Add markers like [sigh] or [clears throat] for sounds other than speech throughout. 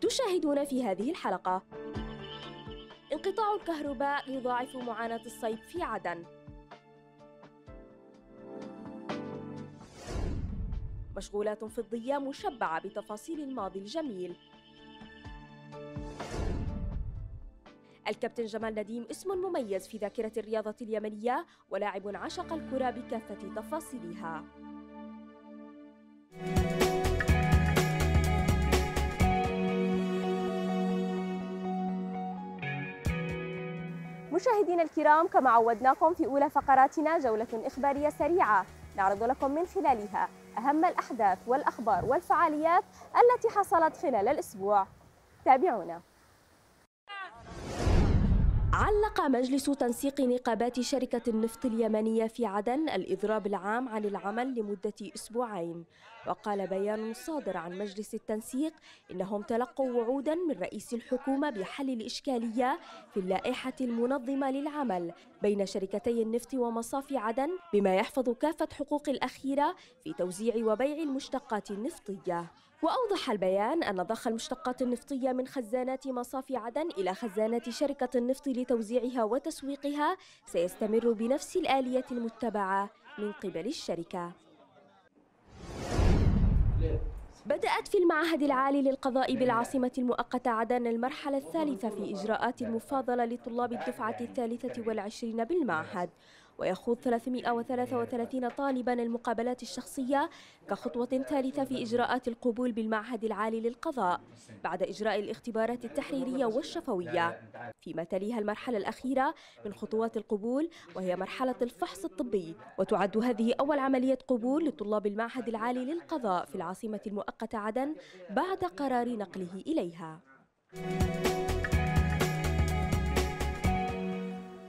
تشاهدون في هذه الحلقة. انقطاع الكهرباء يضاعف معاناة الصيد في عدن. مشغولات فضية مشبعة بتفاصيل الماضي الجميل. الكابتن جمال نديم اسم مميز في ذاكرة الرياضة اليمنية ولاعب عشق الكرة بكافة تفاصيلها. مشاهدينا الكرام كما عودناكم في أولى فقراتنا جولة إخبارية سريعة. نعرض لكم من خلالها أهم الأحداث والأخبار والفعاليات التي حصلت خلال الأسبوع. تابعونا. علق مجلس تنسيق نقابات شركة النفط اليمنية في عدن الإضراب العام عن العمل لمدة أسبوعين. وقال بيان صادر عن مجلس التنسيق إنهم تلقوا وعودا من رئيس الحكومة بحل الإشكالية في اللائحة المنظمة للعمل بين شركتي النفط ومصافي عدن بما يحفظ كافة حقوق الأخيرة في توزيع وبيع المشتقات النفطية. وأوضح البيان أن ضخ المشتقات النفطية من خزانات مصافي عدن إلى خزانات شركة النفط لتوزيعها وتسويقها سيستمر بنفس الآلية المتبعة من قبل الشركة. بدأت في المعهد العالي للقضاء بالعاصمة المؤقتة عدن المرحلة الثالثة في إجراءات المفاضلة لطلاب الدفعة الثالثة والعشرين بالمعهد. ويخوض 333 طالبا المقابلات الشخصية كخطوة ثالثة في إجراءات القبول بالمعهد العالي للقضاء بعد إجراء الاختبارات التحريرية والشفوية فيما تليها المرحلة الأخيرة من خطوات القبول وهي مرحلة الفحص الطبي وتعد هذه أول عملية قبول لطلاب المعهد العالي للقضاء في العاصمة المؤقتة عدن بعد قرار نقله إليها.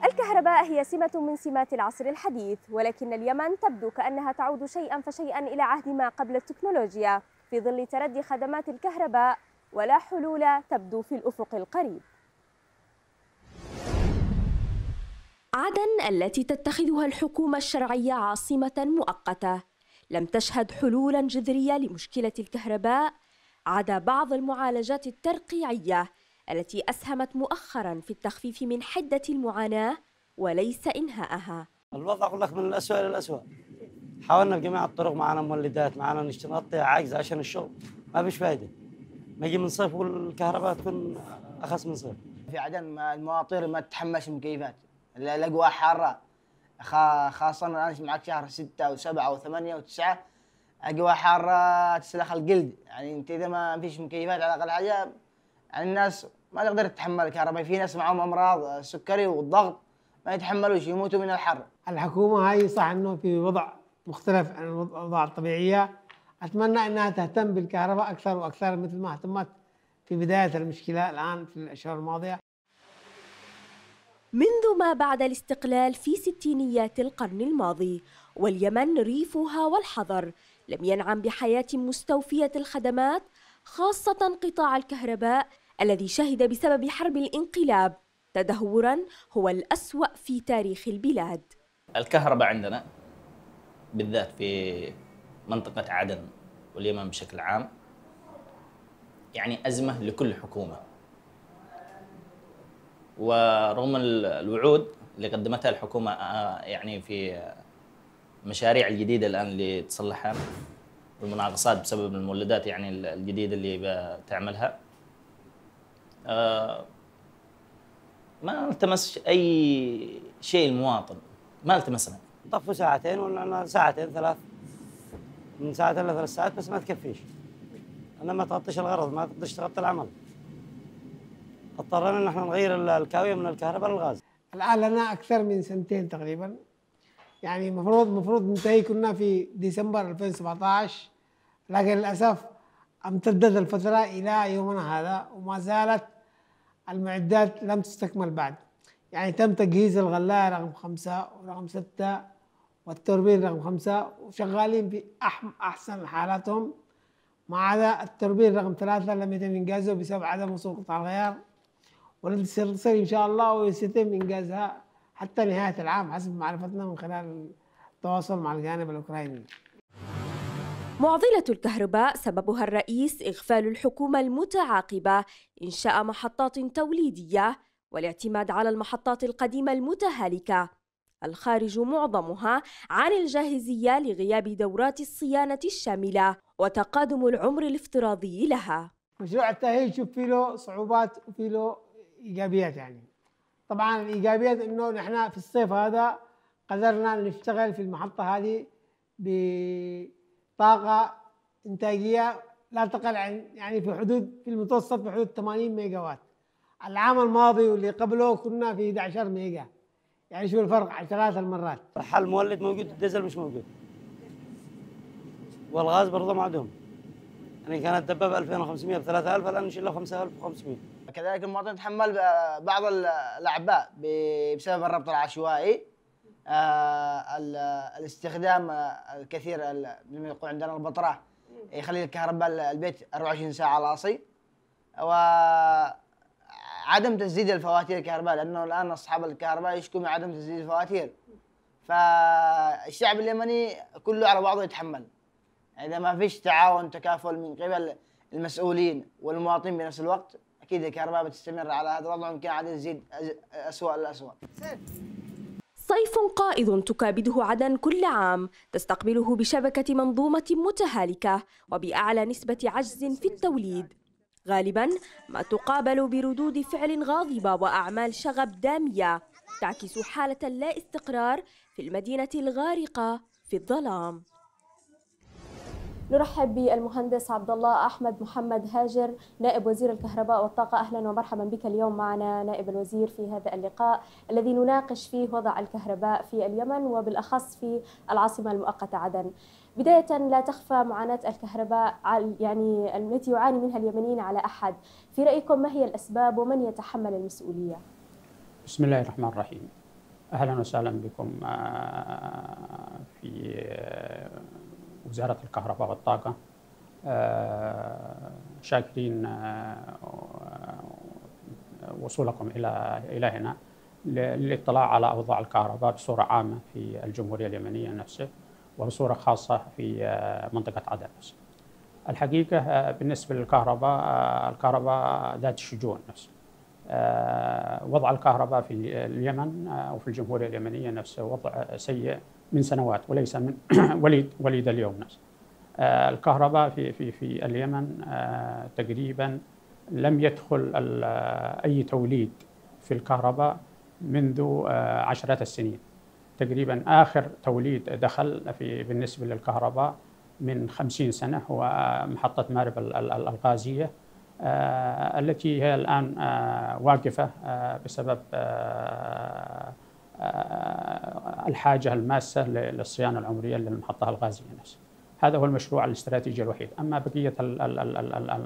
الكهرباء هي سمة من سمات العصر الحديث ولكن اليمن تبدو كأنها تعود شيئا فشيئا إلى عهد ما قبل التكنولوجيا في ظل تردي خدمات الكهرباء ولا حلول تبدو في الأفق القريب. عدن التي تتخذها الحكومة الشرعية عاصمة مؤقتة. لم تشهد حلولا جذرية لمشكلة الكهرباء عدا بعض المعالجات الترقيعية التي أسهمت مؤخرا في التخفيف من حدة المعاناة وليس إنهاءها. الوضع أقول لك من الأسوأ إلى الأسوأ. حاولنا بجميع الطرق معنا مولدات معنا نشتري عاجزة عشان الشغل. ما فيش فايدة. ما يجي من صيف والكهرباء تكون أخس من صيف. في عدن المواطير ما تتحملش المكيفات الأجواء حارة. خاصة الآن معك شهر ستة وسبعة وثمانية وتسعة. أجواء حارة تسلخ الجلد يعني أنت إذا ما فيش مكيفات على الأقل حاجة يعني الناس ما تقدر تتحمل الكهرباء في ناس معهم أمراض السكري والضغط ما يتحملوش يموتوا من الحر. الحكومة هاي صح أنه في وضع مختلف عن الأوضاع الطبيعية. أتمنى أنها تهتم بالكهرباء أكثر وأكثر مثل ما اهتمت في بداية المشكلة الآن في الأشهر الماضية. منذ ما بعد الاستقلال في ستينيات القرن الماضي واليمن ريفها والحضر لم ينعم بحياة مستوفية الخدمات خاصة قطاع الكهرباء الذي شهد بسبب حرب الانقلاب. تدهورا هو الأسوأ في تاريخ البلاد. الكهرباء عندنا بالذات في منطقة عدن واليمن بشكل عام يعني أزمة لكل حكومة. ورغم الوعود اللي قدمتها الحكومة آه، يعني في المشاريع الجديدة الآن اللي تصلحها والمناقصات بسبب المولدات يعني الجديدة اللي بتعملها ما التمس أي شيء المواطن ما التمسنا. طفوا ساعتين ولا ساعتين ثلاث من ساعتين لثلاث ساعات بس ما تكفيش. أنا ما تغطيش الغرض ما تقدرش تغطي العمل. اضطرينا ان إحنا نغير الكاوية من الكهرباء للغاز. الآن لنا أكثر من سنتين تقريبا. يعني المفروض المفروض ننتهي كنا في ديسمبر 2017 لكن للأسف امتدت الفترة إلى يومنا هذا وما زالت المعدات لم تستكمل بعد. يعني تم تجهيز الغلاية رقم خمسة ورقم ستة والتوربين رقم خمسة وشغالين في أحسن حالاتهم. ما عدا التوربين رقم ثلاثة لم يتم إنجازه بسبب عدم وصول قطع الغيار. والتي ستصل إن شاء الله وسيتم إنجازها حتى نهاية العام حسب معرفتنا من خلال التواصل مع الجانب الأوكراني. معضلة الكهرباء سببها الرئيس إغفال الحكومة المتعاقبة إنشاء محطات توليدية والاعتماد على المحطات القديمة المتهالكة. الخارج معظمها عن الجاهزية لغياب دورات الصيانة الشاملة وتقادم العمر الافتراضي لها. مشروع التأهيل شوف فيه له صعوبات وفيه له إيجابيات يعني. طبعا الإيجابيات إنه نحن في الصيف هذا قدرنا نشتغل في المحطة هذه بطاقة إنتاجية لا تقل عن يعني في حدود في المتوسط في حدود 80 ميجا وات العام الماضي واللي قبله كنا في 11 ميجا. يعني شو الفرق على ثلاث المرات. الحل مولد موجود الديزل مش موجود. والغاز برضه معدوم يعني كانت دبابة 2500 ب 3000 الآن نشيل 5500 كذلك المواطن يتحمل بعض الأعباء بسبب الربط العشوائي. الاستخدام الكثير لما يقول عندنا البطرة. يخلي الكهرباء البيت 24 ساعة لاصي وعدم تسديد الفواتير الكهرباء لأنه الآن أصحاب الكهرباء يشكوا من عدم تسديد الفواتير. فالشعب اليمني كله على بعضه يتحمل. إذا ما فيش تعاون تكافل من قبل المسؤولين والمواطنين بنفس الوقت أكيد الكهرباء بتستمر على هذا الوضع ويمكن عاد تزيد اسوء الاسوء صيف قائض تكابده عدن كل عام تستقبله بشبكة منظومة متهالكة وبأعلى نسبة عجز في التوليد. غالبا ما تقابل بردود فعل غاضبة وأعمال شغب دامية تعكس حالة لا استقرار في المدينة الغارقة في الظلام. نرحب بالمهندس عبد الله أحمد محمد هاجر نائب وزير الكهرباء والطاقة أهلا ومرحبا بك اليوم معنا نائب الوزير في هذا اللقاء الذي نناقش فيه وضع الكهرباء في اليمن وبالأخص في العاصمة المؤقتة عدن. بداية لا تخفى معاناة الكهرباء يعني التي يعاني منها اليمنيين على أحد، في رأيكم ما هي الأسباب ومن يتحمل المسؤولية؟ بسم الله الرحمن الرحيم. أهلا وسهلا بكم آه، في آه، وزارة الكهرباء والطاقة آه، شاكرين آه، وصولكم إلى إلى هنا للاطلاع على أوضاع الكهرباء بصورة عامة في الجمهورية اليمنية نفسها وبصورة خاصة في آه، منطقة عدن نفسها. الحقيقة بالنسبة للكهرباء الكهرباء ذات الشجون نفسها. وضع الكهرباء في اليمن وفي الجمهورية اليمنية نفسه وضع سيء من سنوات وليس من [clears throat] وليد وليد اليوم نفسه. آه، الكهرباء في في في اليمن آه، تقريبا لم يدخل أي توليد في الكهرباء منذ آه، عشرات السنين. تقريبا آخر توليد دخل في بالنسبة للكهرباء من خمسين سنة هو محطة مارب الغازية التي هي الآن واقفة بسبب آه، الحاجة الماسة للصيانة العمرية للمحطة الغازية نفسها هذا هو المشروع الاستراتيجي الوحيد. أما بقية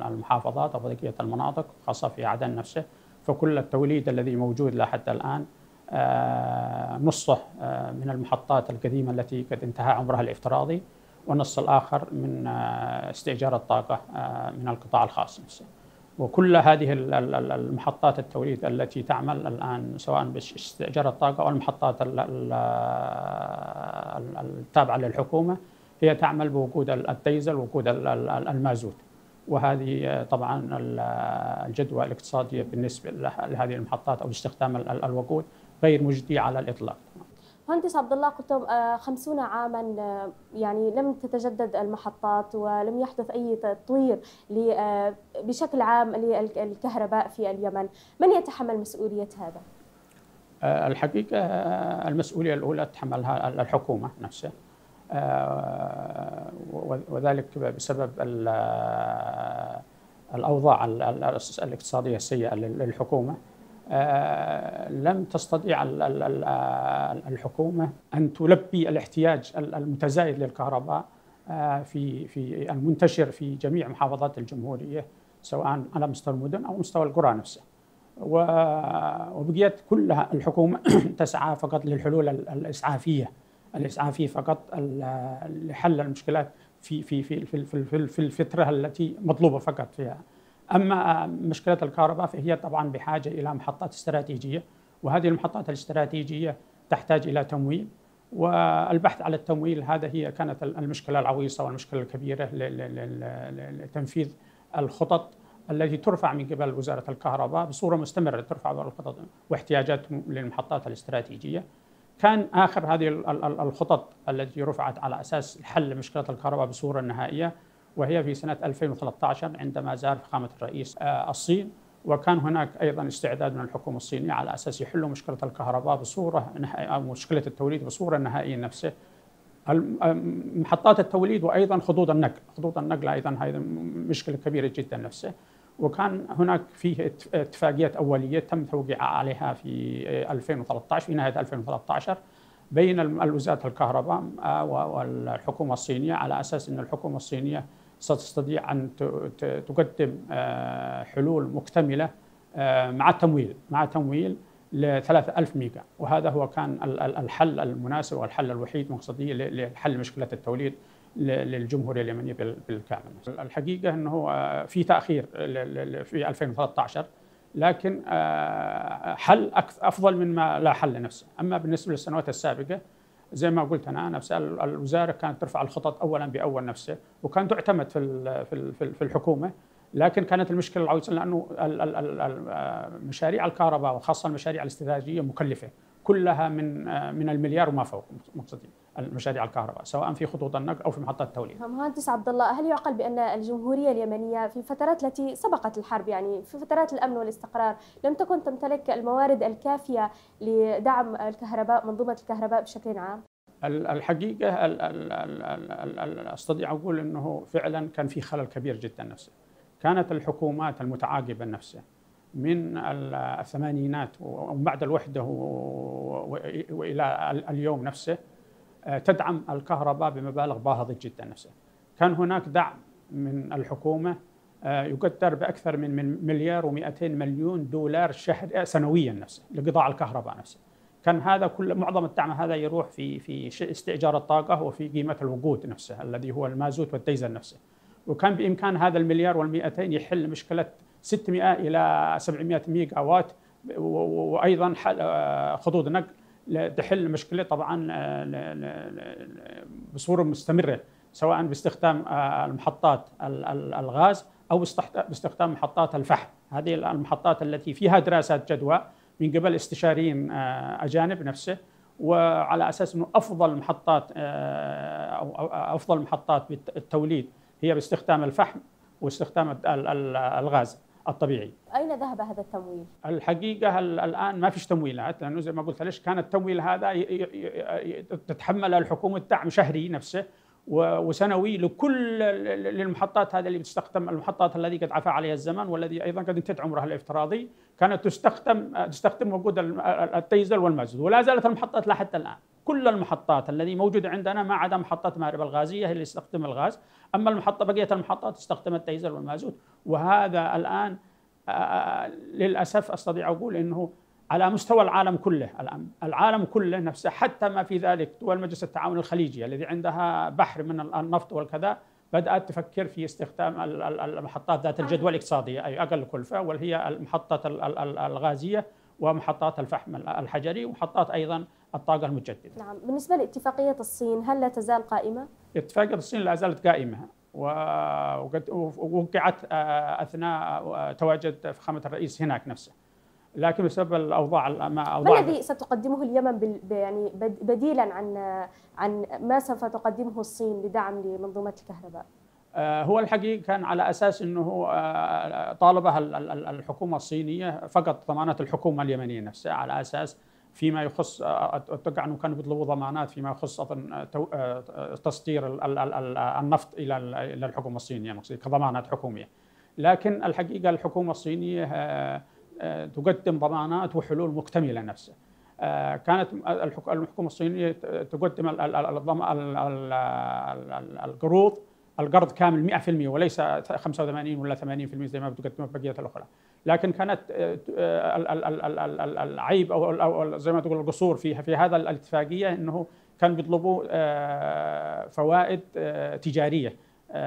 المحافظات أو بقية المناطق خاصة في عدن نفسه فكل التوليد الذي موجود لحد الآن آه، نصه آه، من المحطات القديمة التي قد انتهى عمرها الافتراضي والنص الآخر من استئجار الطاقة من القطاع الخاص نفسه. وكل هذه المحطات التوليد التي تعمل الآن سواء باستئجار الطاقة أو المحطات التابعة للحكومة هي تعمل بوقود الديزل ووقود المازوت وهذه طبعا الجدوى الاقتصادية بالنسبة لهذه المحطات أو استخدام الوقود غير مجدي على الإطلاق. مهندس عبد الله قلتم آه، خمسون عاما آه، يعني لم تتجدد المحطات ولم يحدث أي تطوير آه، بشكل عام للكهرباء في اليمن. من يتحمل مسؤولية هذا؟ الحقيقة المسؤولية الأولى تحملها الحكومة نفسها. وذلك بسبب الأوضاع الاقتصادية السيئة للحكومة. لم تستطيع الحكومة أن تلبي الاحتياج المتزايد للكهرباء آه، في في المنتشر في جميع محافظات الجمهورية سواء على مستوى المدن أو مستوى القرى نفسها. وبقيت كلها الحكومة [clears throat] تسعى فقط للحلول الإسعافية الإسعافية فقط لحل المشكلات في في في في في الفترة التي مطلوبة فقط فيها. أما مشكلة الكهرباء فهي طبعا بحاجة إلى محطات استراتيجية وهذه المحطات الاستراتيجية تحتاج إلى تمويل والبحث على التمويل هذا هي كانت المشكلة العويصة والمشكلة الكبيرة لتنفيذ الخطط التي ترفع من قبل وزارة الكهرباء بصورة مستمرة ترفع الخطط واحتياجات للمحطات الاستراتيجية. كان آخر هذه الخطط التي رفعت على أساس حل مشكلة الكهرباء بصورة نهائية وهي في سنة 2013 عندما زار فخامة الرئيس آه، الصين. وكان هناك أيضا استعداد من الحكومة الصينية على أساس يحلوا مشكلة الكهرباء بصورة أو مشكلة التوليد بصورة نهائية نفسه. محطات التوليد وأيضا خطوط النقل، خطوط النقل أيضا هذه مشكلة كبيرة جدا نفسه. وكان هناك فيه اتفاقيات أولية تم توقيع عليها في 2013 في نهاية 2013 بين وزاره الكهرباء آه، والحكومة الصينية على أساس إن الحكومة الصينية ستستطيع أن تقدم آه، حلول مكتملة آه، مع التمويل مع تمويل ل 3000 ميجا وهذا هو كان الحل المناسب والحل الوحيد مقصدي لحل مشكلة التوليد للجمهورية اليمنية بالكامل. الحقيقة إنه آه، في تأخير في 2013 لكن حل أفضل من ما لا حل نفسه، أما بالنسبة للسنوات السابقة زي ما قلت أنا نفس الوزارة كانت ترفع الخطط اولا بأول نفسه وكانت تعتمد في في الحكومة. لكن كانت المشكلة العويصه لأنه مشاريع الكهرباء وخاصة المشاريع الاستراتيجيه مكلفة. كلها من من المليار وما فوق مقصدين. المشاريع الكهرباء سواء في خطوط النقل أو في محطات التوليد. مهندس عبد الله هل يعقل بأن الجمهورية اليمنية في الفترات التي سبقت الحرب يعني في فترات الأمن والاستقرار لم تكن تمتلك الموارد الكافية لدعم الكهرباء منظومة الكهرباء بشكل عام؟ الحقيقة أستطيع أقول إنه فعلا كان في خلل كبير جدا نفسه. كانت الحكومات المتعاقبة نفسها من الثمانينات وبعد الوحدة والى اليوم نفسه تدعم الكهرباء بمبالغ باهظة جدا نفسها. كان هناك دعم من الحكومة آه، يقدر بأكثر من مليار و200 مليون دولار شهر آه، سنويا نفسه لقطاع الكهرباء نفسه. كان هذا كل معظم الدعم هذا يروح في في استئجار الطاقة وفي قيمة الوقود نفسها الذي هو المازوت والديزل نفسه. وكان بإمكان هذا المليار وال200 يحل مشكلة 600 إلى 700 ميجا وات وأيضا خطوط نقل تحل مشكلة طبعا آه، بصورة مستمرة سواء باستخدام آه، المحطات الغاز أو باستخدام محطات الفحم. هذه المحطات التي فيها دراسات جدوى من قبل استشاريين آه، أجانب نفسه وعلى أساس إنه أفضل محطات أو أفضل محطات بالتوليد هي باستخدام الفحم واستخدام الغاز. الطبيعي. أين ذهب هذا التمويل؟ الحقيقة الآن ما فيش تمويلات لأنه زي ما قلت ليش كان التمويل هذا تتحمل الحكومة دعم شهري نفسه وسنوي لكل للمحطات هذه اللي بتستخدم المحطات الذي قد عفى عليها الزمن والذي أيضا قد انتهت عمرها الافتراضي كانت تستخدم تستخدم وقود الديزل والمازوت ولا زالت المحطات لحتى الآن. كل المحطات الذي موجوده عندنا ما عدا محطة مارب الغازية هي اللي تستخدم الغاز. أما المحطة بقية المحطات تستخدم الديزل والمازوت. وهذا الآن آه، للأسف أستطيع أقول إنه على مستوى العالم كله الآن. العالم كله نفسه حتى ما في ذلك دول مجلس التعاون الخليجي الذي عندها بحر من النفط والكذا بدأت تفكر في استخدام المحطات ذات الجدوى الاقتصادية أي أقل كلفة وهي المحطات الغازية ومحطات الفحم الحجري ومحطات أيضا الطاقة المتجددة. نعم، بالنسبة لاتفاقية الصين هل لا تزال قائمة؟ اتفاقية الصين لا زالت قائمة وقد وقعت آه، أثناء تواجد فخامه الرئيس هناك نفسه. لكن بسبب الأوضاع ما أوضاع ما الذي ستقدمه اليمن يعني بديلا عن عن ما سوف تقدمه الصين لدعم لمنظومة الكهرباء؟ آه، هو الحقيقة كان على أساس إنه آه، طالبها الحكومة الصينية فقط ضمانات الحكومة اليمنية نفسها على أساس فيما يخص أتوقع أنه كانوا بيطلبوا ضمانات فيما يخص أظن تصدير النفط إلى إلى الحكومة الصينية كضمانات حكومية. لكن الحقيقة الحكومة الصينية تقدم ضمانات وحلول مكتملة نفسها كانت الحكومة الصينية تقدم القروض القرض كامل 100% وليس 85 ولا 80% زي ما بتقدم بقية الأخرى. لكن كانت آه، آه، العيب أو زي ما تقول القصور فيها في هذا الاتفاقية إنه كان بيطلبوا آه، فوائد تجارية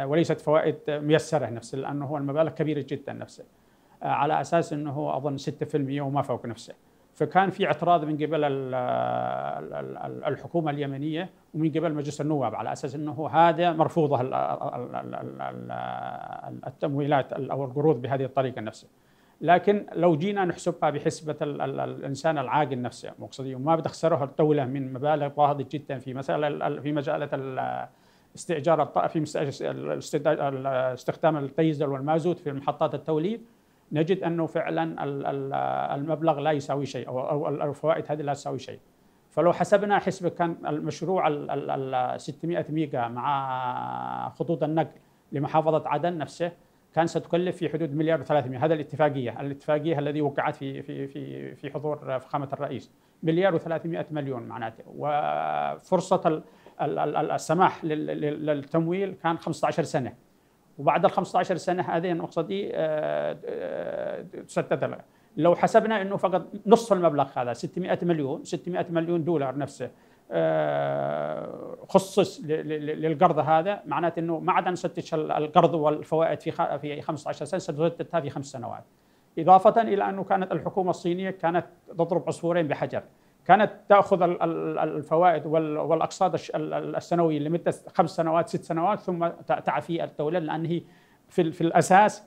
وليست فوائد ميسرة نفسه لأنه هو المبالغ كبيرة جدا نفسه على أساس إنه أظن 6% وما فوق نفسه فكان في اعتراض من قبل ال- ال- ال- الحكومة اليمنيه ومن قبل مجلس النواب على أساس انه هذا مرفوضه ال- ال- ال- ال- ال- التمويلات أو القروض بهذه الطريقة نفسها. لكن لو جينا نحسبها بحسبه ال- ال- الانسان العاقل نفسه مقصدي وما بتخسره الدولة من مبالغ باهظه جدا في مساله في مجاله ال- استئجار في استخدام الديزل والمازوت في محطات التوليد نجد أنه فعلا ال- ال- المبلغ لا يساوي شيء أو الفوائد هذه لا تساوي شيء. فلو حسبنا حسبة كان المشروع ال- ال- ال 600 ميجا مع خطوط النقل لمحافظة عدن نفسه كان ستكلف في حدود مليار و300 هذا الاتفاقية الاتفاقية الذي وقعت في في في في حضور فخامة الرئيس. مليار و300 مليون معناته. ال- السماح لل- لل- للتمويل كان 15 سنة. وبعد ال 15 سنة هذه المقصدي آه، آه، تسدد. لو حسبنا إنه فقط نصف المبلغ هذا 600 مليون 600 مليون دولار نفسه آه، خصص للقرض هذا معناته إنه ما عاد نسدد القرض والفوائد في في 15 سنة سنسددها في خمس سنوات. إضافة إلى أنه كانت الحكومة الصينية كانت تضرب عصفورين بحجر. كانت تأخذ ال- ال- الفوائد وال- والأقساط السنويه لمدة خمس سنوات ست سنوات ثم تعفي الدولة لأن هي في في الأساس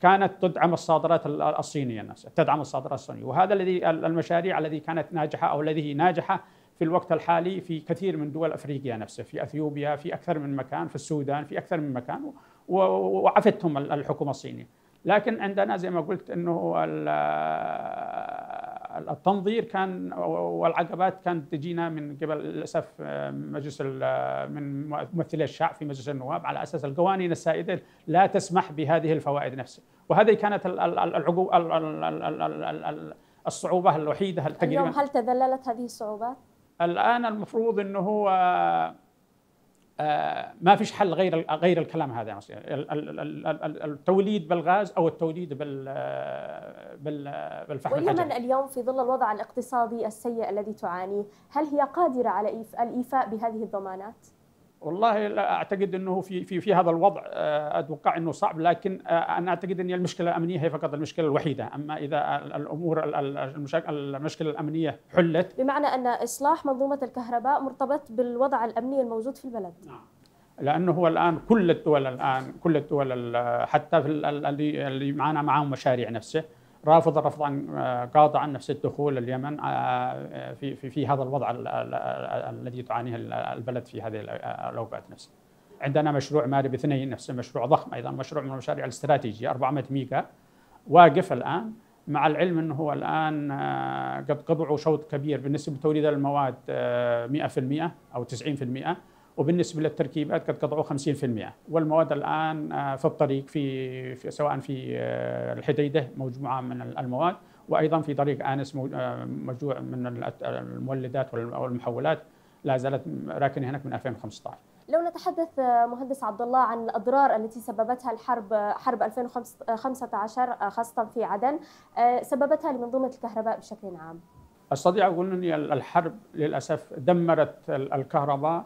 كانت تدعم الصادرات ال- الصينية نفسها تدعم الصادرات الصينية. وهذا الذي ال- المشاريع الذي كانت ناجحة أو الذي ناجحة في الوقت الحالي في كثير من دول أفريقيا نفسها في أثيوبيا في أكثر من مكان في السودان في أكثر من مكان وعفتهم ال- الحكومة الصينية. لكن عندنا زي ما قلت إنه التنظير كان والعقبات كانت تجينا من قبل للأسف مجلس ال- من ممثلي الشعب في مجلس النواب على أساس القوانين السائدة لا تسمح بهذه الفوائد نفسها وهذه كانت ال- ال- العقو ال- ال- ال- ال- ال- ال- الصعوبة الوحيدة اليوم هل تذللت هذه الصعوبات؟ الآن المفروض إنه هو آه، ما فيش حل غير غير الكلام هذا ال- التوليد بالغاز أو التوليد بال بال- بالفحم واليمن اليوم في ظل الوضع الاقتصادي السيء الذي تعانيه هل هي قادرة على الإيفاء بهذه الضمانات؟ والله لا أعتقد إنه في في في هذا الوضع آه، أتوقع إنه صعب لكن آه، أنا أعتقد إن المشكلة الأمنية هي فقط المشكلة الوحيدة. أما إذا ال- الأمور المشكلة الأمنية حلت. بمعنى أن إصلاح منظومة الكهرباء مرتبط بالوضع الأمني الموجود في البلد. لأنه هو الآن كل الدول الآن كل الدول ال- حتى في ال- ال- اللي اللي معنا معهم مشاريع نفسه رافض رفضا آه، قاطعا نفس الدخول اليمن آه، في في في هذا الوضع ال- ال- ال- الذي تعانيه ال- البلد في هذه ال- الأوقات نفسها. عندنا مشروع مارب اثنين نفسه مشروع ضخم أيضا مشروع من المشاريع الاستراتيجية 400 ميجا واقف الآن مع العلم إنه هو الآن آه، قد قطعوا شوط كبير بالنسبة لتوريد المواد آه، 100% أو 90% وبالنسبة للتركيبات قد قطعوا 50% والمواد الآن آه، في الطريق في, في سواء في آه، الحديدة مجموعه من المواد وأيضا في طريق آنس آه، مجموعه من المولدات والم- والمحولات لا زالت راكنة هناك من 2015 لو نتحدث مهندس عبد الله عن الأضرار التي سببتها الحرب حرب 2015 آه، خاصة في عدن سببتها لمنظومة الكهرباء بشكل عام. أستطيع أقول إن الحرب للأسف دمرت ال- الكهرباء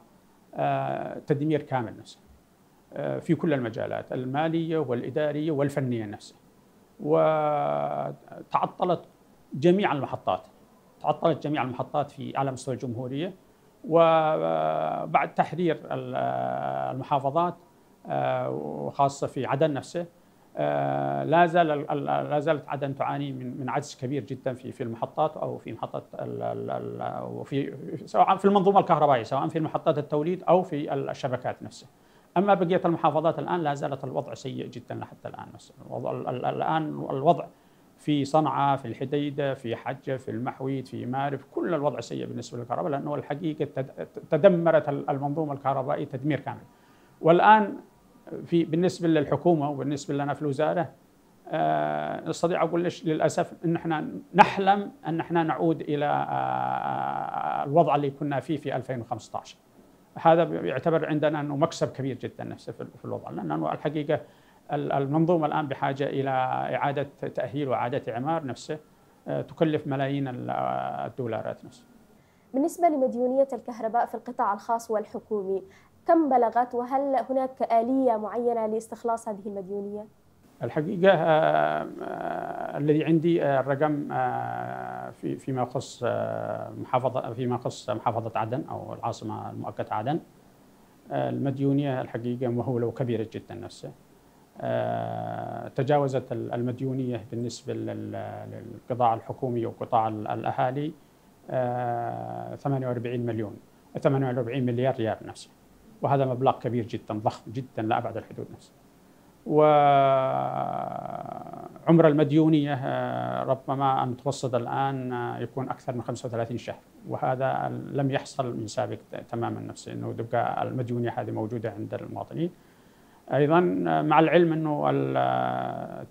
تدمير كامل نفسه آه، في كل المجالات المالية والإدارية والفنية نفسها. وتعطلت جميع المحطات تعطلت جميع المحطات في على مستوى الجمهورية. وبعد تحرير ال- المحافظات آه، وخاصة في عدن نفسه لا زال ال- ال- لا زالت عدن تعاني من من عجز كبير جدا في في المحطات أو في محطات وفي سواء في المنظومة الكهربائية سواء في محطات التوليد أو في الشبكات نفسها. أما بقية المحافظات الآن لا زالت الوضع سيء جدا لحتى الآن الوضع ال- ال- الآن الوضع في صنعاء في الحديدة في حجة في المحويد في مارب كل الوضع سيء بالنسبة للكهرباء لأنه الحقيقة تد- تدمرت المنظومة الكهربائية تدمير كامل. والآن في بالنسبة للحكومة وبالنسبة لنا في الوزارة آه، استطيع أقول للأسف إن إحنا نحلم أن إحنا نعود إلى آه، الوضع اللي كنا فيه في 2015 هذا يعتبر عندنا إنه مكسب كبير جدا نفسه في الوضع لأنه الحقيقة ال- المنظومة الآن بحاجة إلى إعادة تأهيل وإعادة إعمار نفسه آه، تكلف ملايين ال- الدولارات نفسه. بالنسبة لمديونية الكهرباء في القطاع الخاص والحكومي كم بلغت وهل هناك آلية معينة لاستخلاص هذه المديونية؟ الحقيقة آه، آه، الذي عندي آه، الرقم في في فيما يخص محافظة فيما يخص محافظة عدن أو العاصمة المؤقتة عدن. المديونية الحقيقة مهوله وكبيره جدا نفسه. آه، تجاوزت المديونية بالنسبة للقطاع الحكومي وقطاع الأهالي 48 مليون 48 مليار ريال نفسه. وهذا مبلغ كبير جدا ضخم جدا لابعد الحدود. نفسه وعمر المديونية آه، ربما أن متوسط الآن آه، يكون أكثر من 35 شهر. وهذا لم يحصل من سابق تماما نفسه أنه تبقى المديونية هذه موجودة عند المواطنين. أيضا آه، مع العلم إنه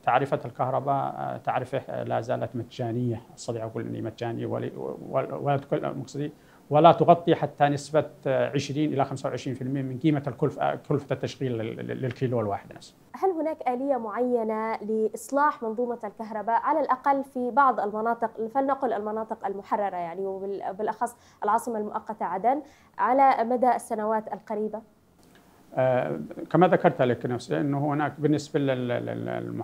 تعرفه الكهرباء تعرفه لا زالت مجانية استطيع أقول إني مجانيه ولا مقصدي ولا تغطي حتى نسبة 20 إلى 25% من قيمة الكلفة كلفة التشغيل للكيلو الواحد نفسه. هل هناك آلية معينة لإصلاح منظومة الكهرباء على الأقل في بعض المناطق فلنقل المناطق المحررة يعني وبالأخص العاصمة المؤقتة عدن على مدى السنوات القريبة؟ آه كما ذكرت لك نفسه إنه هناك بالنسبة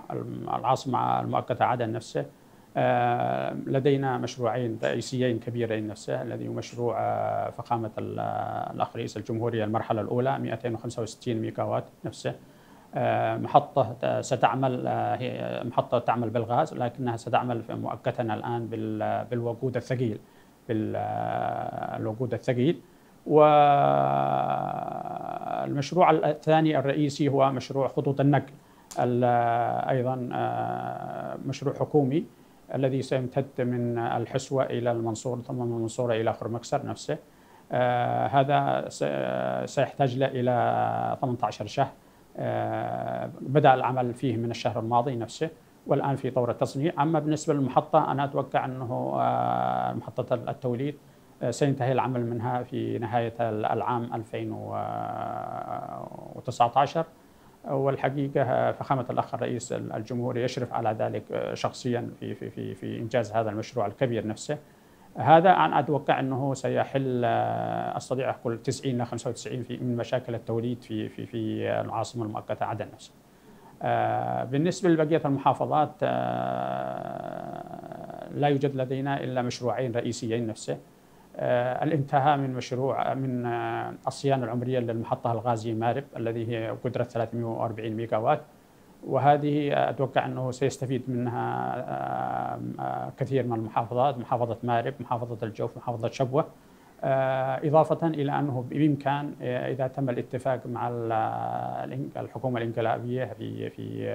للعاصمه المؤقتة عدن نفسه لدينا مشروعين رئيسيين كبيرين نفسه الذي هو مشروع آه، فخامة الأخ رئيس الجمهورية المرحلة الأولى 265 ميجا وات نفسه. آه، محطة ستعمل هي محطة تعمل بالغاز لكنها ستعمل مؤقتا الآن بالوقود الثقيل بالوقود الثقيل. والمشروع الثاني الرئيسي هو مشروع خطوط النقل أيضا مشروع حكومي. الذي سيمتد من الحسوة إلى المنصورة ثم من المنصورة إلى خرمكسر نفسه. آه هذا سيحتاج إلى 18 شهر. آه بدأ العمل فيه من الشهر الماضي نفسه والآن في طور التصنيع. أما بالنسبة للمحطة أنا أتوقع أنه آه محطة التوليد سينتهي العمل منها في نهاية العام 2019 والحقيقة فخامة الأخ الرئيس الجمهوري يشرف على ذلك شخصيا في في في في إنجاز هذا المشروع الكبير نفسه. هذا أنا أتوقع أنه سيحل أستطيع أقول 90 إلى 95 في من مشاكل التوليد في في في العاصمة المؤقتة عدن نفسها. بالنسبة لبقية المحافظات لا يوجد لدينا إلا مشروعين رئيسيين نفسه. آه، الانتهاء من مشروع من آه، الصيانة العمرية للمحطة الغازية مارب الذي هي قدرة 340 ميجا وات وهذه أتوقع أنه سيستفيد منها آه، كثير من المحافظات محافظة مارب محافظة الجوف محافظة شبوة. إضافة إلى أنه بإمكان إذا تم الاتفاق مع الحكومة الإنقلابية في في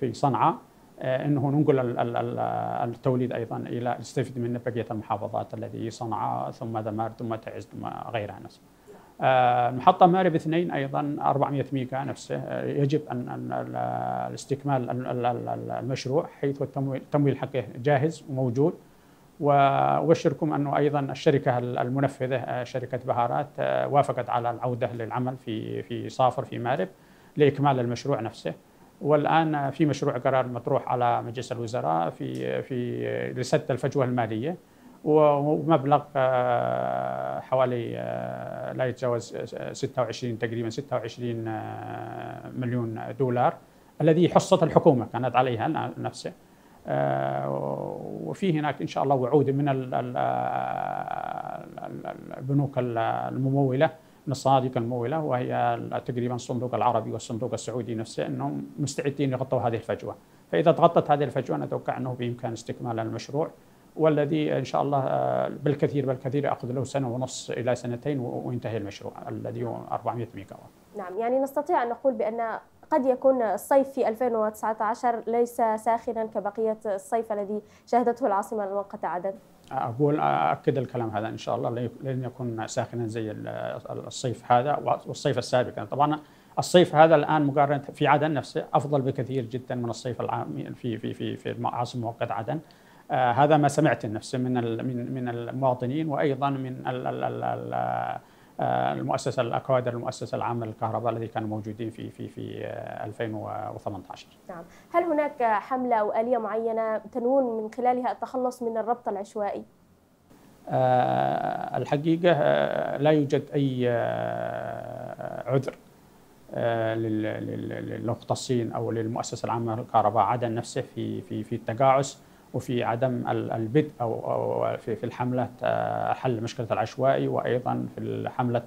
في صنعاء آه، إنه ننقل التوليد أيضا إلى نستفيد من بقية المحافظات التي صنعاء ثم دمار ثم تعز ثم غيرها نفسه. المحطة مارب اثنين أيضا 400 ميجا نفسه. آه، يجب أن الاستكمال المشروع حيث التمويل حقه جاهز وموجود. وأبشركم أنه أيضا الشركة المنفذة آه، شركة بهارات وافقت على العودة للعمل في في صافر في مارب لإكمال المشروع نفسه. والآن في مشروع قرار مطروح على مجلس الوزراء في في لسد الفجوة المالية ومبلغ آه، حوالي آه، لا يتجاوز 26 تقريبا 26 آه، مليون دولار الذي حصه الحكومة كانت عليها نفسه وفي هناك إن شاء الله وعود من البنوك الممولة من الصناديق الممولة وهي تقريبا الصندوق العربي والصندوق السعودي نفسه أنهم مستعدين يغطوا هذه الفجوة فإذا تغطت هذه الفجوة نتوقع أنه بإمكان استكمال المشروع والذي إن شاء الله بالكثير بالكثير يأخذ له سنة ونص إلى سنتين وينتهي المشروع الذي هو 400 ميجا. نعم يعني نستطيع أن نقول بأن قد يكون الصيف في 2019 ليس ساخنا كبقية الصيف الذي شهدته العاصمة المؤقته عدن. أقول اكد الكلام هذا إن شاء الله لن يكون ساخنا زي الصيف هذا والصيف السابق. طبعا الصيف هذا الآن مقارنة في عدن نفسه أفضل بكثير جدا من الصيف العام في في في في العاصمه المؤقت عدن. آه هذا ما سمعت نفسه من من من المواطنين وأيضا من ال ال ال آه، المؤسسة الكوادر المؤسسة العامة للكهرباء الذي كانوا موجودين في في في 2018 آه، نعم. هل هناك حملة أو آلية معينة تنون من خلالها التخلص من الربط العشوائي؟ أه الحقيقة آه، لا يوجد أي عذر للمختصين أو للمؤسسة العامة للكهرباء عدن نفسه في في في التقاعس وفي عدم البدء أو في الحمله حل مشكلة العشوائي وأيضا في حمله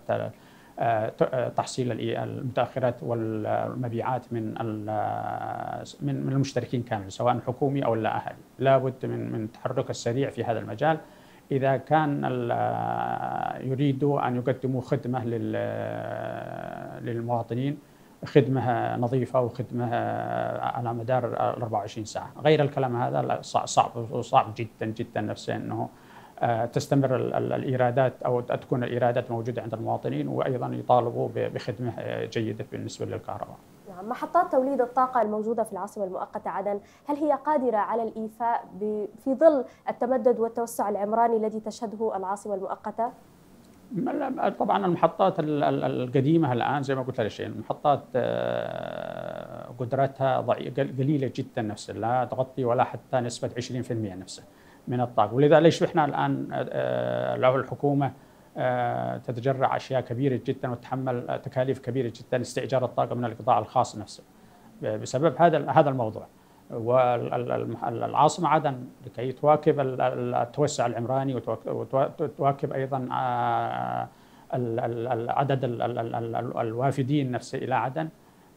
تحصيل المتأخرات والمبيعات من من المشتركين كامل سواء حكومي أو لا أهلي. لابد من من التحرك السريع في هذا المجال. إذا كان يريدوا أن يقدموا خدمة للمواطنين خدمة نظيفة وخدمه على مدار ال 24 ساعة، غير الكلام هذا صعب صعب جدا جدا نفسيا إنه آه، تستمر الإيرادات أو تكون الإيرادات موجودة عند المواطنين وأيضا يطالبوا بخدمة جيدة بالنسبة للكهرباء. نعم، محطات توليد الطاقة الموجودة في العاصمة المؤقتة عدن هل هي قادرة على الإيفاء في ظل التمدد والتوسع العمراني الذي تشهده العاصمة المؤقتة؟ طبعا المحطات القديمة الآن زي ما قلت لك المحطات آه، قدرتها قليلة جدا نفسها لا تغطي ولا حتى نسبة 20% نفسها من الطاقة. ولذا ليش إحنا الآن آه، له الحكومة آه، تتجرع أشياء كبيرة جدا وتتحمل تكاليف كبيرة جدا استئجار الطاقة من القطاع الخاص نفسه. بسبب هذا هذا الموضوع. والعاصمة عدن لكي تواكب التوسع العمراني وتواكب أيضا آه، عدد الوافدين نفسه إلى عدن.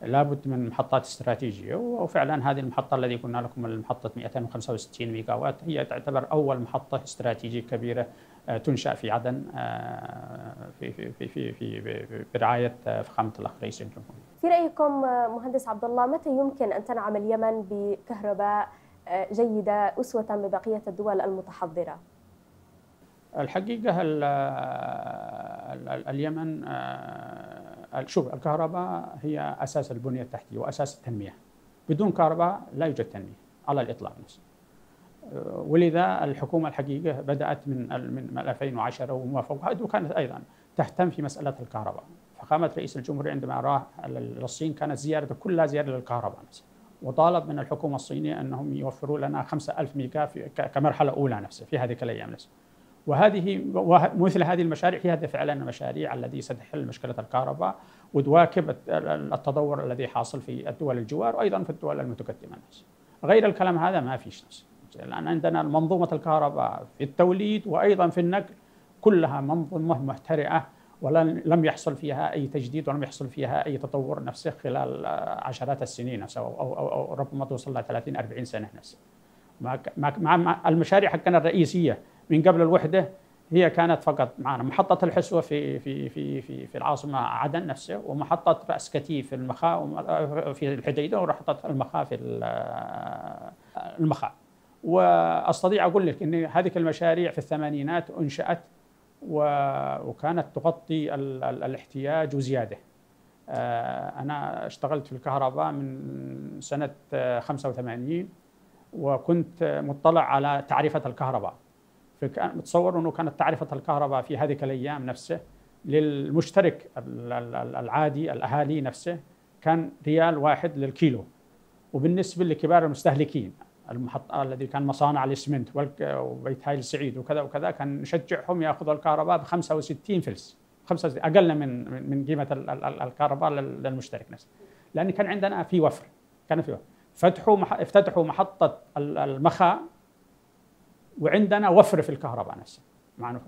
لابد من محطات استراتيجية وفعلا هذه المحطة التي قلنا لكم المحطة 265 ميجا وات هي تعتبر أول محطة استراتيجية كبيرة آه، تنشأ في عدن آه، في في في في, في برعاية فخامة الأخ رئيس الجمهورية. في رأيكم مهندس عبد الله متى يمكن أن تنعم اليمن بكهرباء آه، جيدة أسوة ببقيه الدول المتحضرة؟ الحقيقة اليمن آه، شوف الكهرباء هي أساس البنية التحتية وأساس التنمية. بدون كهرباء لا يوجد تنمية على الإطلاق نفسه. ولذا الحكومة الحقيقة بدأت من من 2010 وما فوق وكانت أيضا تهتم في مسألة الكهرباء. فخامة رئيس الجمهورية عندما راح للصين كانت زيارته كلها زيارة للكهرباء نفسها وطالب من الحكومة الصينية أنهم يوفروا لنا 5000 ميجا كمرحلة أولى نفسها في هذه الأيام نفسها وهذه مثل هذه المشاريع هي فعلا المشاريع التي ستحل مشكلة الكهرباء وتواكب التطور الذي حاصل في الدول الجوار وأيضا في الدول المتقدمة نفسها غير الكلام هذا ما فيش نفسه لأن عندنا منظومة الكهرباء في التوليد وأيضا في النقل كلها منظومة محترئة ولم يحصل فيها أي تجديد ولم يحصل فيها أي تطور نفسه خلال عشرات السنين أو أو, أو ربما توصل ل 30 40 سنة نفسه. مع المشاريع حقنا الرئيسية من قبل الوحدة هي كانت فقط معنا محطة الحسوة في في في في في العاصمة عدن نفسه ومحطة رأس كتيف في المخاء في الحديدة ومحطة المخاء في المخاء وأستطيع أقول لك إن هذه المشاريع في الثمانينات أنشأت وكانت تغطي الاحتياج وزياده. آه، أنا اشتغلت في الكهرباء من سنة 85 وكنت مطلع على تعرفه الكهرباء. فكان متصور إنه كانت تعرفه الكهرباء في هذه الأيام نفسه للمشترك العادي الأهالي نفسه كان ريال واحد للكيلو وبالنسبة لكبار المستهلكين المحطة الذي كان مصانع الاسمنت وبيت هاي السعيد وكذا وكذا كان نشجعهم ياخذوا الكهرباء ب 65 فلس. 65 أقل من من قيمة الكهرباء للمشترك نفسه. لأن كان عندنا في وفر كان في وفر. فتحوا افتتحوا محطة المخا وعندنا وفر في الكهرباء نفسها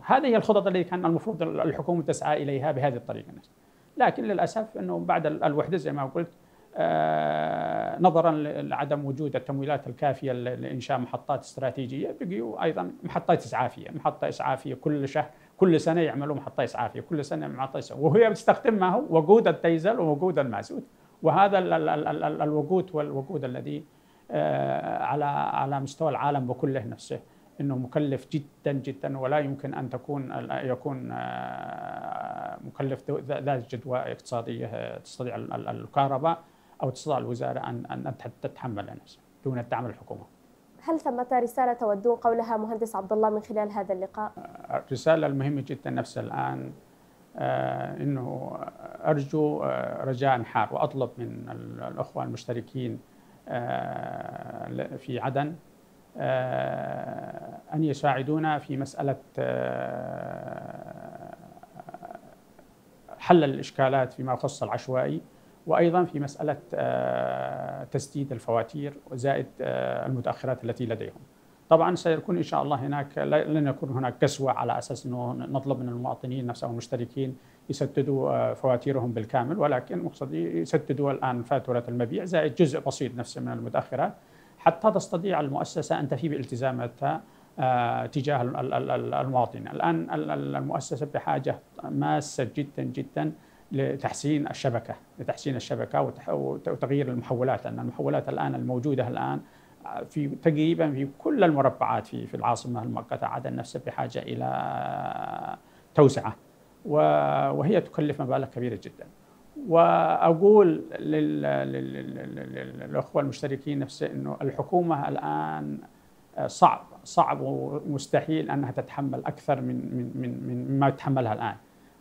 هذه هي الخطط التي كان المفروض الحكومة تسعى إليها بهذه الطريقة نفسها. لكن للأسف إنه بعد الوحدة زي ما قلت نظرا لعدم وجود التمويلات الكافية لإنشاء محطات استراتيجية. بقيوا أيضا محطات إسعافية، محطة إسعافية كل شهر كل سنة يعملوا محطة إسعافية، كل سنة محطة إسعافية. وهي بتستخدم ما هو وقود الديزل ووقود المازوت وهذا الوقود والوقود الذي آه، على على مستوى العالم بكله نفسه إنه مكلف جدا جدا ولا يمكن أن تكون يكون آه، مكلف ذات جدوى اقتصادية تستطيع الكهرباء. أو تستطيع الوزارة ان ان تتحمل نفسها دون الدعم الحكومة. هل ثمة رسالة تودون قولها مهندس عبد الله من خلال هذا اللقاء؟ الرسالة المهمة جدا نفسها الآن آه إنه أرجو آه رجاء حار وأطلب من الأخوة المشتركين آه في عدن أن يساعدونا في آه حل الإشكالات فيما يخص العشوائي وأيضا في مسألة آه، تسديد الفواتير وزائد آه، المتأخرات التي لديهم. طبعا سيكون إن شاء الله هناك لن يكون هناك كسوه على أساس إنه نطلب من المواطنين نفسهم المشتركين يسددوا آه، فواتيرهم بالكامل ولكن مقصد يسددوا الآن فاتورة المبيع زائد جزء بسيط نفسه من المدخرات حتى تستطيع المؤسسة أن تفي بالتزاماتها تجاه المواطن الآن المؤسسة بحاجة ماسة جدا جدا لتحسين الشبكة لتحسين الشبكة وتغيير المحولات لأن المحولات الآن الموجودة الآن في تقريبا في كل المربعات في في العاصمة المؤقته عدن نفسها بحاجة إلى توسعة وهي تكلف مبالغ كبيرة جدا. وأقول للأخوة المشتركين نفسه إنه الحكومة الآن صعب صعب ومستحيل أنها تتحمل أكثر من من من من ما تتحملها الآن.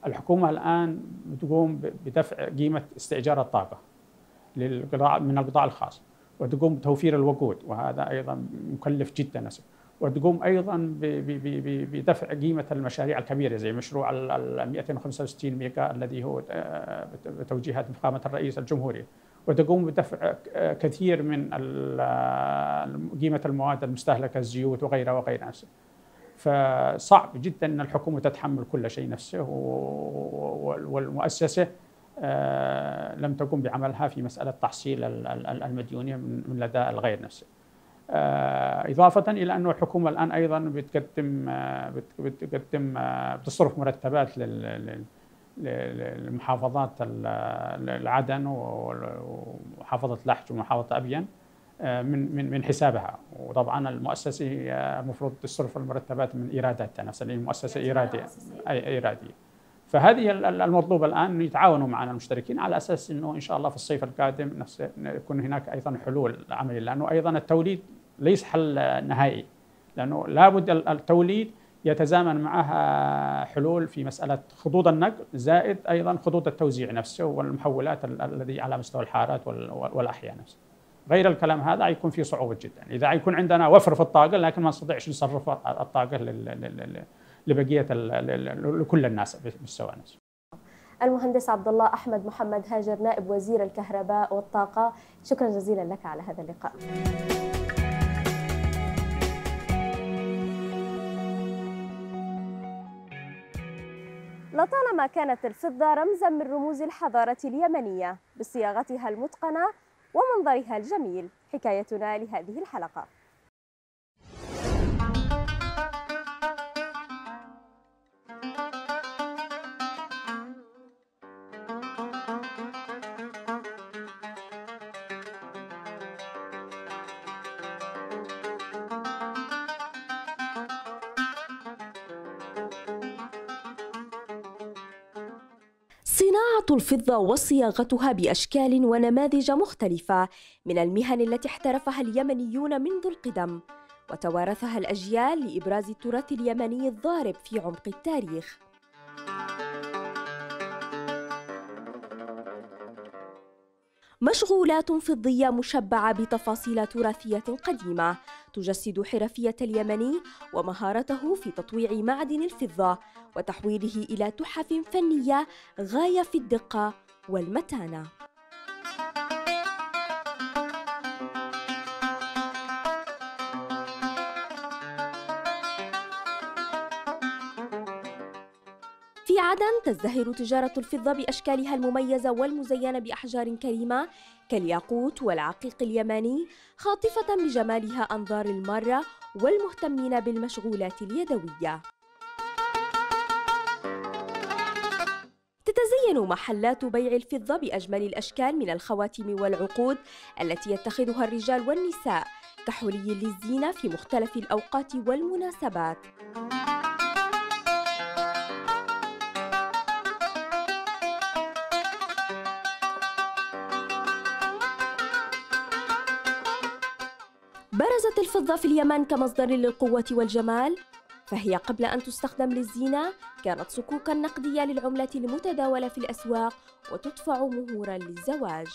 الحكومة الآن تقوم بدفع قيمة استئجار الطاقة من القطاع الخاص وتقوم بتوفير الوقود وهذا أيضا مكلف جدا وتقوم أيضا بدفع قيمة المشاريع الكبيرة زي مشروع ال 265 ميجا الذي هو آه، توجيهات فخامه الرئيس الجمهوري. وتقوم بدفع كثير من قيمة المواد المستهلكة الزيوت وغيرها وغيرها. فصعب جدا إن الحكومة تتحمل كل شيء نفسه والمؤسسة آه، لم تقم بعملها في مسألة تحصيل المديونية من لدى الغير نفسه. آه، إضافة إلى أن الحكومة الآن أيضا بتقدم آه، بتقدم بتصرف مرتبات للمحافظات العدن ومحافظة لحج ومحافظة أبين من من من حسابها. وطبعا المؤسسة المفروض تصرف المرتبات من إيراداتها نفسها لأن المؤسسه إيرادية اي إيرادية. فهذه المطلوب الآن انه يتعاونوا معنا المشتركين على أساس إنه إن شاء الله في الصيف القادم نفسه يكون هناك أيضا حلول عمليه لأنه أيضا التوليد ليس حل نهائي. لأنه لابد التوليد يتزامن معها حلول في مسألة خطوط النقل زائد أيضا خطوط التوزيع نفسه والمحولات الذي على مستوى الحارات والأحياء نفسه. غير الكلام هذا يكون في صعوبة جدا، إذا يكون عندنا وفر في الطاقة لكن ما نستطيعش نصرف الطاقة لبقية لكل الناس بالسواء المهندس عبد الله أحمد محمد هاجر نائب وزير الكهرباء والطاقة. شكرا جزيلا لك على هذا اللقاء. لطالما كانت الفضة رمزا من رموز الحضارة اليمنية بصياغتها المتقنة ومنظرها الجميل. حكايتنا لهذه الحلقة. الفضة وصياغتها بأشكال ونماذج مختلفة من المهن التي احترفها اليمنيون منذ القدم وتوارثها الأجيال لإبراز التراث اليمني الضارب في عمق التاريخ. مشغولات فضية مشبعة بتفاصيل تراثية قديمة تجسد حرفية اليمني ومهارته في تطويع معدن الفضة وتحويله إلى تحف فنية غاية في الدقة والمتانة. عدن تزدهر تجارة الفضة بأشكالها المميزة والمزينة بأحجار كريمة كالياقوت والعقيق اليماني خاطفة بجمالها أنظار المارة والمهتمين بالمشغولات اليدوية. تتزين محلات بيع الفضة بأجمل الأشكال من الخواتم والعقود التي يتخذها الرجال والنساء كحلي للزينة في مختلف الأوقات والمناسبات. الفضة في اليمن كمصدر للقوة والجمال فهي قبل أن تستخدم للزينة كانت صكوكا نقدية للعملة المتداولة في الأسواق وتدفع مهورا للزواج.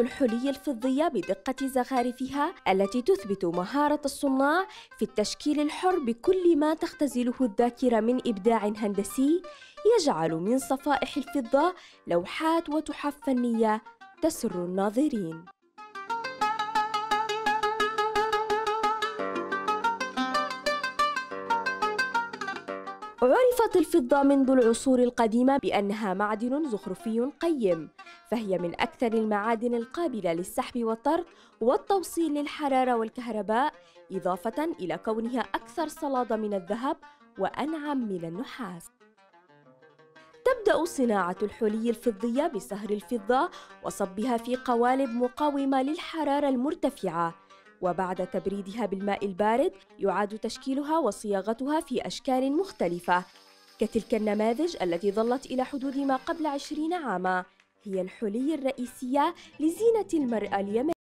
الحلي الفضية بدقة زخارفها التي تثبت مهارة الصناع في التشكيل الحر بكل ما تختزله الذاكرة من إبداع هندسي يجعل من صفائح الفضة لوحات وتحف فنية تسر الناظرين. عرفت الفضة منذ العصور القديمة بأنها معدن زخرفي قيم، فهي من أكثر المعادن القابلة للسحب والطرد والتوصيل للحرارة والكهرباء، إضافة إلى كونها أكثر صلادة من الذهب وأنعم من النحاس. تبدأ صناعة الحلي الفضية بصهر الفضة وصبها في قوالب مقاومة للحرارة المرتفعة، وبعد تبريدها بالماء البارد يعاد تشكيلها وصياغتها في أشكال مختلفة كتلك النماذج التي ظلت إلى حدود ما قبل عشرين عاما هي الحلي الرئيسية لزينة المرأة اليمنية.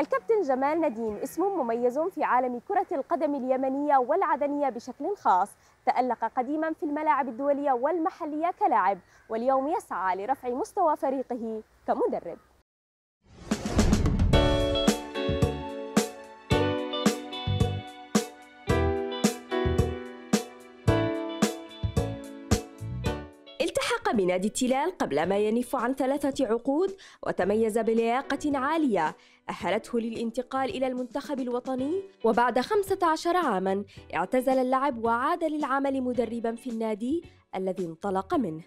الكابتن جمال نديم اسم مميز في عالم كرة القدم اليمنية والعدنية بشكل خاص. تألق قديما في الملاعب الدولية والمحلية كلاعب واليوم يسعى لرفع مستوى فريقه كمدرب. بنادي التلال قبل ما ينف عن ثلاثة عقود وتميز بلياقة عالية أهلته للانتقال إلى المنتخب الوطني وبعد 15 عاماً اعتزل اللعب وعاد للعمل مدرباً في النادي الذي انطلق منه.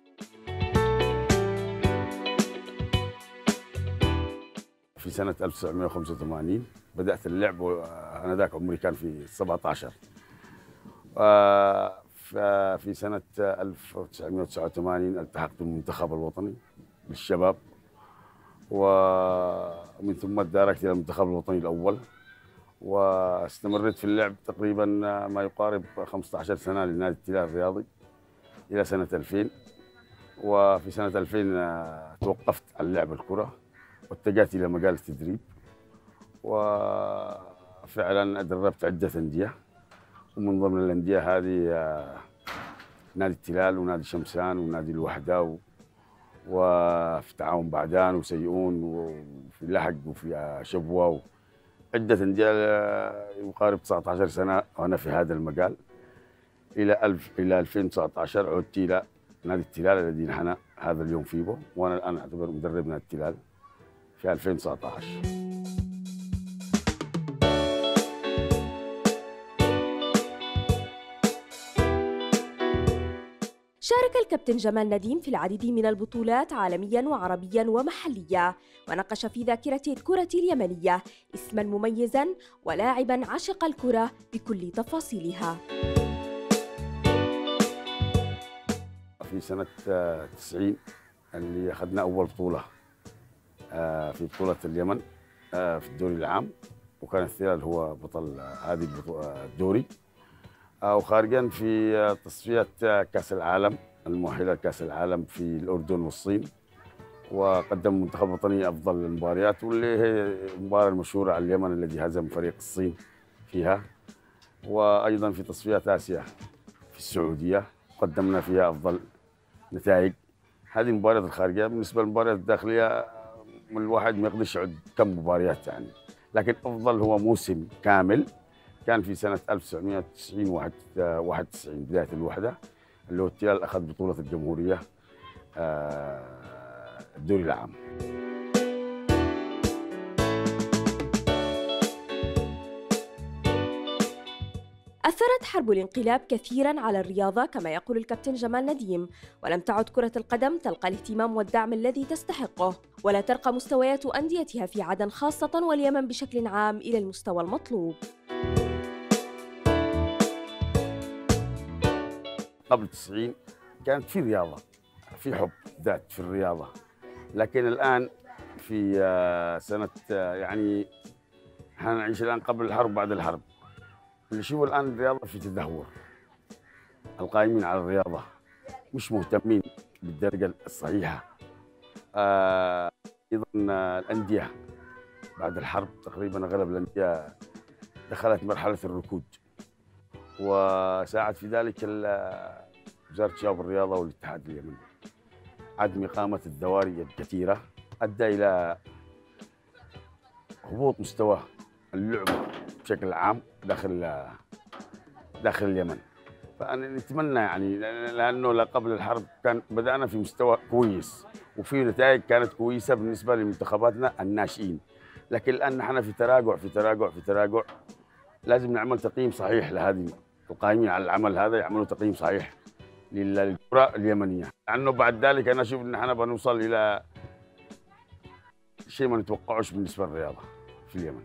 في سنة 1985 بدأت اللعب وأنا ذاك عمري كان في 17 آه، في سنة 1989 التحقت بالمنتخب الوطني للشباب ومن ثم تداركت إلى المنتخب الوطني الأول واستمريت في اللعب تقريبا ما يقارب 15 سنة لنادي التلال الرياضي إلى سنة 2000 وفي سنة 2000 توقفت عن لعب الكرة واتجهت إلى مجال التدريب وفعلا دربت عدة أندية. ومن ضمن الأندية هذه آه، نادي التلال ونادي شمسان ونادي الوحدة و- وفي تعاون بعدان وسيئون وفي لحق وفي آه، شبوة عدة أندية آه، يقارب 19 سنة وأنا في هذا المجال. إلى ألف إلى 2019 عدت إلى نادي التلال الذي انحنى هذا اليوم فيبو وأنا الآن أعتبر مدرب نادي التلال في 2019 شارك الكابتن جمال نديم في العديد من البطولات عالميا وعربيا ومحليا ونقش في ذاكرة الكرة اليمنية اسما مميزا ولاعبا عشق الكرة بكل تفاصيلها. في سنة آه، 90 اللي أخذنا أول بطولة آه، في بطولة اليمن آه، في الدوري العام. وكان الثلال هو بطل هذه آه، الدوري. وخارجا في تصفية كأس العالم. المؤهلة لكأس العالم في الأردن والصين وقدم المنتخب الوطني أفضل المباريات واللي هي المباراة المشهورة على اليمن الذي هزم فريق الصين فيها. وأيضا في تصفيات آسيا في السعودية قدمنا فيها أفضل نتائج. هذه المباريات الخارجية بالنسبة للمباريات الداخلية من الواحد ما يقدرش يعد كم مباريات يعني. لكن أفضل هو موسم كامل كان في سنة 1990 91 بداية الوحدة. اللي هو التلال أخذ بطولة الجمهورية آه، الدوري العام. أثرت حرب الانقلاب كثيرا على الرياضة كما يقول الكابتن جمال نديم ولم تعد كرة القدم تلقى الاهتمام والدعم الذي تستحقه ولا ترقى مستويات أنديتها في عدن خاصة واليمن بشكل عام إلى المستوى المطلوب. قبل 90 كانت في رياضة في حب ذات في الرياضة. لكن الآن في آه، سنة آه، يعني إحنا نعيش الآن قبل الحرب بعد الحرب. اللي شوفوا الآن الرياضة في تدهور. القائمين على الرياضة مش مهتمين بالدرجة الصحيحة. آه، أيضا آه، الأندية بعد الحرب تقريبا أغلب الأندية دخلت مرحلة الركود. وساعد في ذلك وزارة الشباب والرياضة والاتحاد اليمني عدم إقامة الدواري الكثيرة أدى إلى هبوط مستوى اللعبة بشكل عام داخل داخل اليمن. فأنا نتمنى يعني لأن- لأنه قبل الحرب كان بدأنا في مستوى كويس وفي نتائج كانت كويسة بالنسبة لمنتخباتنا الناشئين. لكن الآن نحن في تراجع في تراجع في تراجع. لازم نعمل تقييم صحيح لهذه القائمين على العمل هذا يعملوا تقييم صحيح. للكرة اليمنية. لأنه بعد ذلك أنا أشوف إن إحنا بنوصل إلى شيء ما نتوقعوش بالنسبة للرياضة في اليمن.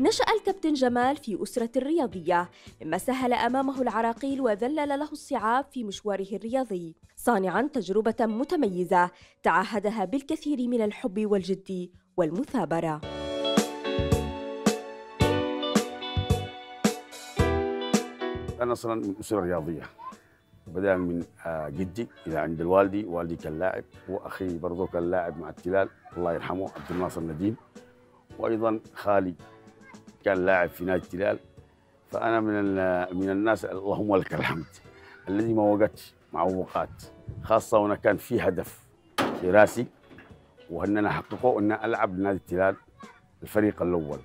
نشأ الكابتن جمال في أسرة رياضية مما سهل أمامه العراقيل وذلل له الصعاب في مشواره الرياضي. صانعا تجربة متميزة تعهدها بالكثير من الحب والجد والمثابرة. أنا أصلا من أسرة رياضية. بدأ من آه، جدي إلى عند الوالدي. والدي كان لاعب وأخي برضه كان لاعب مع التلال. الله يرحمه عبد الناصر نديم وأيضا خالي كان لاعب في نادي التلال. فأنا من من الناس اللهم لك الحمد الذي ما وقتش معوقات خاصة وأنا كان في هدف في راسي وأن أنا أحققه أن ألعب لنادي التلال الفريق الأول.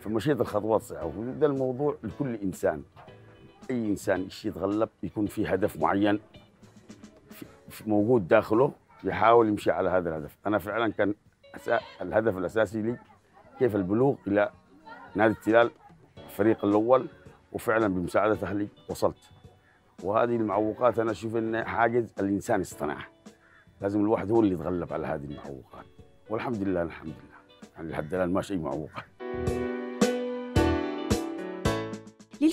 فمشيت الخطوات صعبة وده الموضوع لكل إنسان. أي إنسان يشي يتغلب يكون في هدف معين موجود داخله يحاول يمشي على هذا الهدف. أنا فعلا كان الهدف الأساسي لي كيف البلوغ إلى نادي التلال الفريق الأول وفعلا بمساعده أهلي وصلت. وهذه المعوقات أنا أشوف ان حاجز الإنسان يصطنعها. لازم الواحد هو اللي يتغلب على هذه المعوقات. والحمد لله الحمد لله. يعني لحد الآن ما شيء معوقات.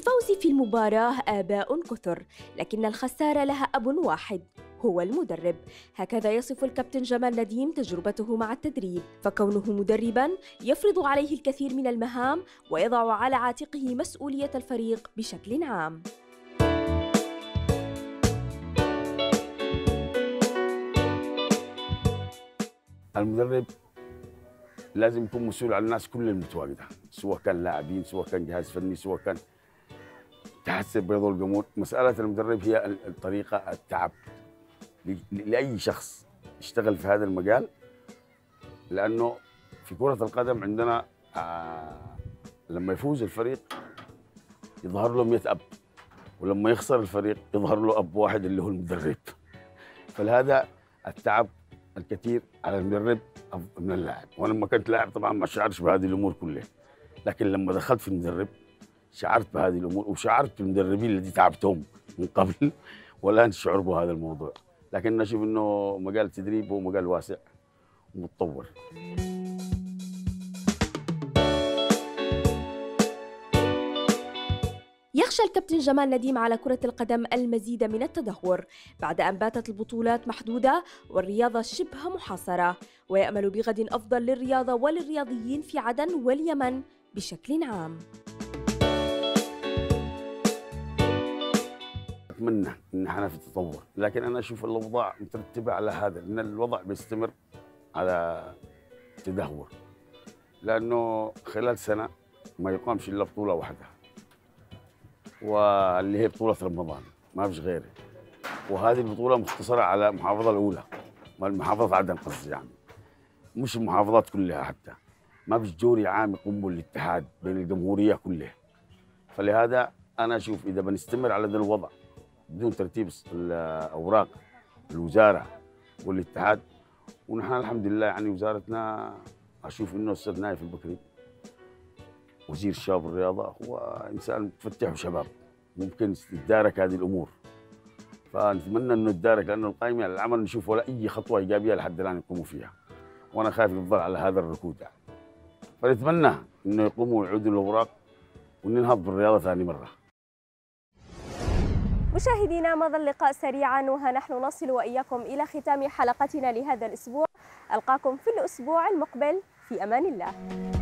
للفوز في المباراة آباء كثر لكن الخسارة لها أب واحد هو المدرب. هكذا يصف الكابتن جمال نديم تجربته مع التدريب فكونه مدربا يفرض عليه الكثير من المهام ويضع على عاتقه مسؤولية الفريق بشكل عام. المدرب لازم يكون مسؤول عن الناس كل المتواجده سواء كان لاعبين سواء كان جهاز فني سواء كان تحسب بيض الجمهور مسألة المدرب هي ال- الطريقة التعب. لأي شخص يشتغل في هذا المجال لأنه في كرة القدم عندنا آه لما يفوز الفريق يظهر له 100 اب ولما يخسر الفريق يظهر له أب واحد اللي هو المدرب. فلهذا التعب الكثير على المدرب من اللاعب. وأنا لما كنت لاعب طبعا ما شعرتش بهذه الأمور كلها. لكن لما دخلت في المدرب شعرت بهذه الأمور وشعرت بالمدربين الذي تعبتهم من قبل [laughs] والآن شعور بهذا الموضوع. لكن أنا أشوف إنه مجال التدريب هو مجال واسع ومتطور. يخشى الكابتن جمال نديم على كرة القدم المزيد من التدهور بعد أن باتت البطولات محدودة والرياضة شبه محاصرة ويأمل بغد أفضل للرياضة وللرياضيين في عدن واليمن بشكل عام. أتمنى إن إحنا في تطور لكن أنا أشوف الأوضاع مترتبة على هذا إن الوضع بيستمر على تدهور. لأنه خلال سنة ما يقامش إلا بطولة واحدة واللي هي بطولة رمضان ما فيش غيره وهذه البطولة مختصرة على المحافظة الأولى محافظه عدن قصدي يعني. مش المحافظات كلها حتى. ما فيش جوري عام يقوم بالاتحاد بين الجمهورية كلها. فلهذا أنا أشوف إذا بنستمر على ذا الوضع بدون ترتيب الأوراق الوزارة والاتحاد. ونحن الحمد لله يعني وزارتنا أشوف إنه الاستاذ نايف البكري. وزير الشباب والرياضة هو إنسان متفتح وشباب ممكن يتدارك هذه الأمور. فنتمنى إنه يتدارك لأنه القائمين على العمل نشوف ولا أي خطوة إيجابية لحد الآن يقوموا فيها. وأنا خايف يفضل على هذا الركود. يعني. فنتمنى إنه يقوموا ويعودوا الأوراق وننهض بالرياضة ثاني مرة. مشاهدينا مضى اللقاء سريعا وها نحن نصل وإياكم إلى ختام حلقتنا لهذا الأسبوع. ألقاكم في الأسبوع المقبل. في أمان الله.